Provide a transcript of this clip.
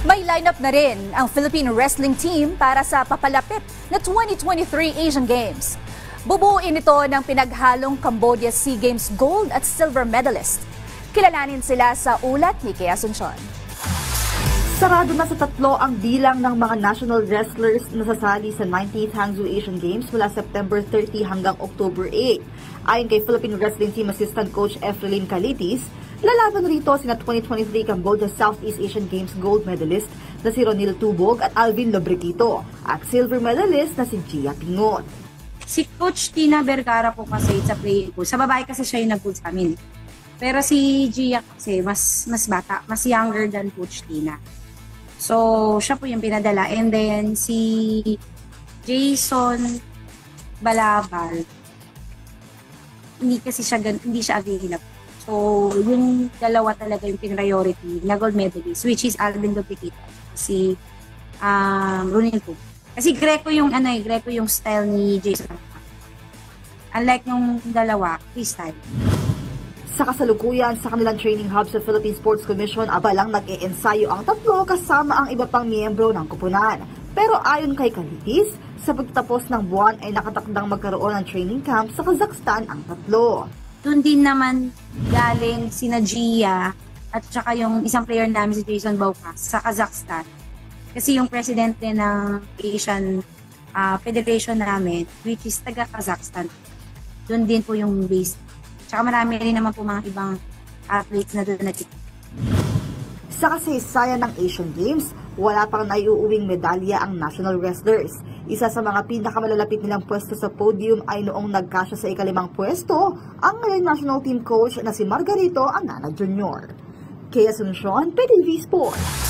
May lineup na rin ang Philippine wrestling team para sa papalapit na 2023 Asian Games. Bubuuin ito ng pinaghalong Cambodia SEA Games gold at silver medalist. Kilalanin sila sa ulat ni Kea Asuncion. Sarado na sa tatlo ang bilang ng mga national wrestlers na sasali sa 19th Hangzhou Asian Games mula September 30 hanggang October 8. Ayon kay Philippine Wrestling Team Assistant Coach Efrelin Calitis, lalaban rito sina 2023 Cambodia Southeast Asian Games gold medalist na si Ronil Tubog at Alvin Lobrequito at silver medalist na si Gia Pingot. Si Coach Tina Vergara po kasi sa play ko. Sa babae kasi siya yung nag sa. Pero si Gia kasi mas mas bata, mas younger than Coach Tina. So, siya po yung pinadala. And then, si Jason Balabal, hindi kasi siya, hindi siya available. So, yung dalawa talaga yung priority na gold medalist, which is Alvin Duplicato, si um, Ronil Tub. Kasi Greco yung, ano eh, Greco yung style ni Jason. Unlike nung dalawa, freestyle. Sa kasalukuyan sa kanilang training hub sa Philippine Sports Commission, abalang nag-e-ensayo ang tatlo kasama ang iba pang miyembro ng kupunan. Pero ayon kay Kalitis, sa pagtatapos ng buwan ay nakatakdang magkaroon ng training camp sa Kazakhstan ang tatlo. Doon din naman galing si Gia at saka yung isang player namin si Jason Baukas sa Kazakhstan. Kasi yung president din ng Asian ah, Federation namin, which is taga Kazakhstan, doon din po yung base Tsaka marami rin naman po mga ibang athletes na doon nag Sa kasaysayan ng Asian Games, wala pang naiuuwing medalya ang national wrestlers. Isa sa mga pinakamalalapit nilang pwesto sa podium ay noong nagkasya sa ikalimang pwesto ang ngayon national team coach na si Margarito Anana Jr. Kaya Asuncion, PTV Sports.